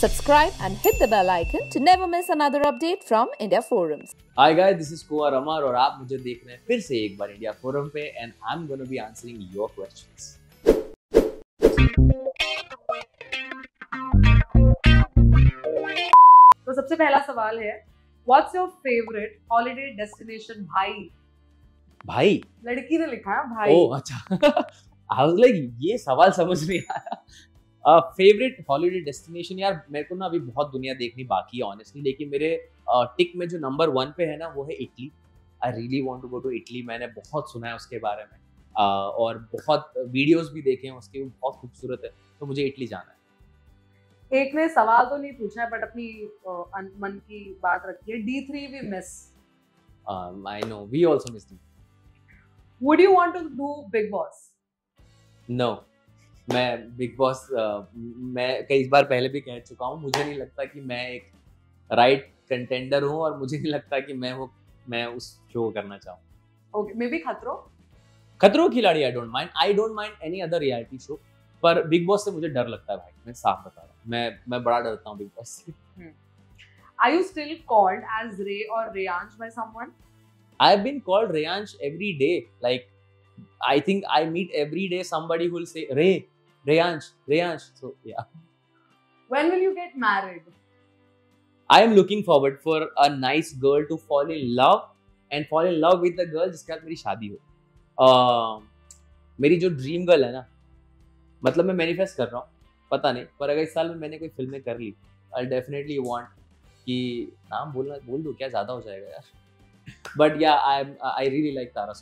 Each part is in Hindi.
Subscribe and hit the bell icon to never miss another update from India Forums. Hi guys this is Kunwar Amar और आप मुझे देख रहे हैं फिर से एक बार इंडिया फोरम पे and I am gonna be answering your questions तो सबसे पहला सवाल है what's your favourite holiday destination भाई? भाई? लड़की ने लिखा है भाई। ओ अच्छा। आई वाज लाइक ये सवाल समझ नहीं आया। फेवरेट हॉलीडे डेस्टिनेशन यार मेरे को ना अभी बहुत दुनिया देखनी बाकी है ऑनेस्टली लेकिन मेरे टिक में जो नंबर वन पे है ना वो है Italy. I really want to go to Italy मैंने बहुत सुना है उसके बारे में। uh, और बहुत वीडियोस भी देखे हैं उसके वो बहुत खूबसूरत है तो मुझे इटली जाना है। एक ने सवाल तो नहीं पूछा है बट अपनी मन की बात रखी है D three we miss I know we also miss would you want to do Bigg Boss no मैं बिग बॉस मैं कई बार पहले भी कह चुका हूँ मुझे नहीं लगता कि मैं एक राइट कंटेंडर हूँ और मुझे नहीं लगता कि मैं वो मैं उस शो को करना चाहूँ। ओके मे बी खतरो? Khatron Khiladi I don't mind I don't mind any other reality show पर बिग बॉस से मुझे डर लगता है भाई मैं साफ़ बता रहा हूँ मैं मैं बड़ा डरता हूँ बिग बॉस से। Are you still called as Rey और Reyansh by someone I have been called Reyansh every day. Like, I think I meet every day somebody who will say Ray, Reyansh, Reyansh. So yeah, when will you get married I am looking forward for a nice girl to fall in love and fall in love with the girl जिसके साथ मेरी शादी हो. Uh, मेरी जो ड्रीम गर्ल है ना मतलब मैं मैनिफेस्ट कर रहा हूँ पता नहीं पर अगर इस साल में मैंने कोई फ़िल्में कर ली आई डेफिनेटली वांट कि नाम बोलना बोल दो क्या ज़्यादा हो जाएगा यार but yeah I I really like Tara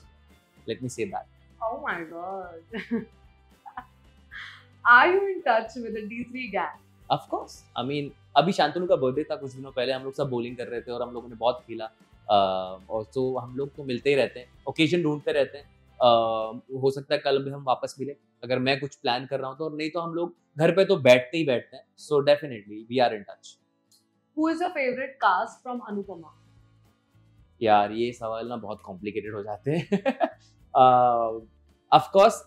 let me say that Oh my god. Are you in touch with the D3 gang? Of course I mean अभी शांतनु का बर्थडे था कुछ दिनों पहले हम लोग सब बॉलिंग कर रहे थे और हम लोगों ने बहुत खेला। uh, और तो हम लोग तो मिलते ही रहते हैं। ओकेजन ढूंढते रहते हैं। uh, हो सकता है कल भी हम वापस मिले। अगर मैं कुछ प्लान कर रहा हूँ तो और नहीं तो हम लोग घर पे तो बैठते ही बैठते हैं। So definitely we are in touch Who is your favorite cast from Anupama? यार ये सवाल ना बहुत कॉम्प्लिकेटेड हो जाते हैं। ऑफ़ कोर्स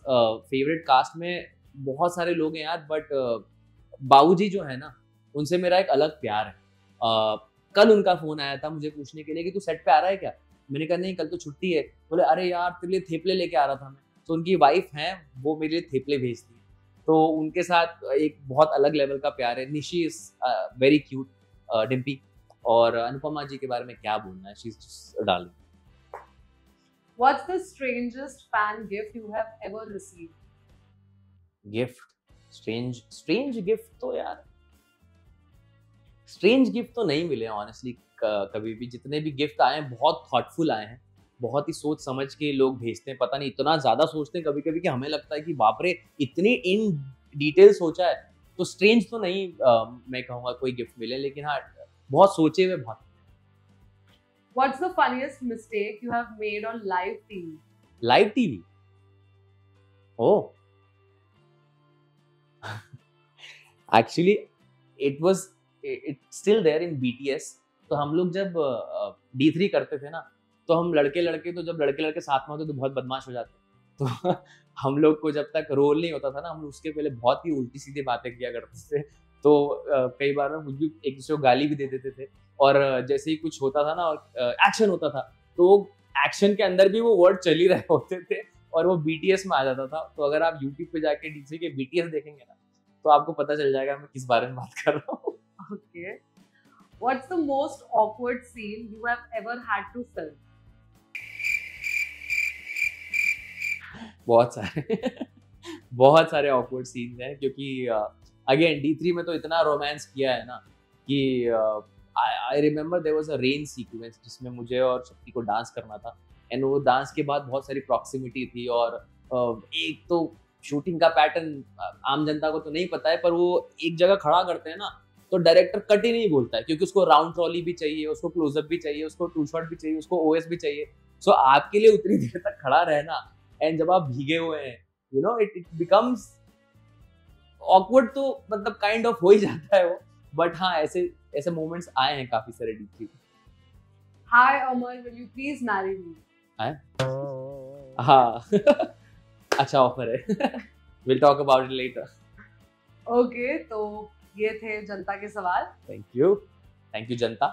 फेवरेट कास्ट में बहुत सारे लोग हैं यार बट बाबूजी जो है ना उनसे मेरा एक अलग प्यार है। uh, कल उनका फ़ोन आया था मुझे पूछने के लिए कि तू सेट पे आ रहा है क्या? मैंने कहा नहीं कल तो छुट्टी है। बोले अरे यार तेरे लिए थेपले लेके आ रहा था मैं। तो उनकी वाइफ है वो मेरे लिए थेपले भेजती है। तो उनके साथ एक बहुत अलग लेवल का प्यार है। Nishi is very cute Dimpy और अनुपमा जी के बारे में क्या बोलना है? She darling What's the strangest fan gift you have ever received? Gift strange strange gift तो यार स्ट्रेंज गिफ्ट तो नहीं मिले ऑनेस्टली कभी भी जितने भी गिफ्ट आए हैं बहुत थॉटफुल आए हैं बहुत ही सोच समझ के लोग भेजते हैं पता नहीं इतना ज़्यादा सोचते हैं कभी कभी कि हमें लगता है कि बाप रे इतनी इन डिटेल सोचा है तो स्ट्रेंज तो नहीं अ, मैं कहूँगा कोई गिफ्ट मिले लेकिन हाँ बहुत सोचे हुए बहुत What's the funniest mistake you have made on live TV? Live TV oh actually it was it still there in BTS तो हम लोग जब डी थ्री करते थे ना तो हम लड़के लड़के तो जब लड़के लड़के साथ में होते तो बहुत बदमाश हो जाते। तो हम लोग को जब तक रोल नहीं होता था ना, हम उसके पहले बहुत ही उल्टी सीधी बातें किया करते थे। तो कई बार ना भी एक दूसरे को गाली भी दे देते थे। और जैसे ही कुछ होता था ना, और एक्शन होता था तो एक्शन के अंदर भी वो वर्ड चल ही रहे होते थे और वो बीटीएस में आ जाता था। तो अगर आप यूट्यूब पे जाके डीसी के बीटीएस देखेंगे ना तो आपको पता चल जाएगा मैं किस बारे में बात कर रहा हूँ Okay. What's the most awkward scene you have ever had to film? बहुत सारे बहुत सारे ऑकवर्ड सीन्स हैं क्योंकि अगेन डी थ्री में तो इतना रोमांस किया है ना कि I remember there was a rain sequence जिसमें मुझे और शक्ति को डांस करना था एंड वो डांस के बाद बहुत सारी प्रॉक्सिमिटी थी और uh, एक तो शूटिंग का पैटर्न आम जनता को तो नहीं पता है पर वो एक जगह खड़ा करते हैं ना तो डायरेक्टर कट ही नहीं बोलता है क्योंकि उसको राउंड ट्रॉली भी चाहिए उसको क्लोजअप भी चाहिए उसको टू शॉट भी चाहिए उसको ओएस भी चाहिए। सो so, आपके लिए उतनी देर तक खड़ा रहना एंड जब आप भीगे हुए हैं you know it it becomes awkward तो मतलब काइंड ऑफ़ हो ही जाता है वो। बट हाँ ऐसे ऐसे मोमेंट्स आए हैं काफ़ी सारे D three Hi Amar, will you please marry me? हाँ। अच्छा ऑफ़र है। Will talk about it later okay तो ये थे जनता के सवाल। Thank you thank you Janata.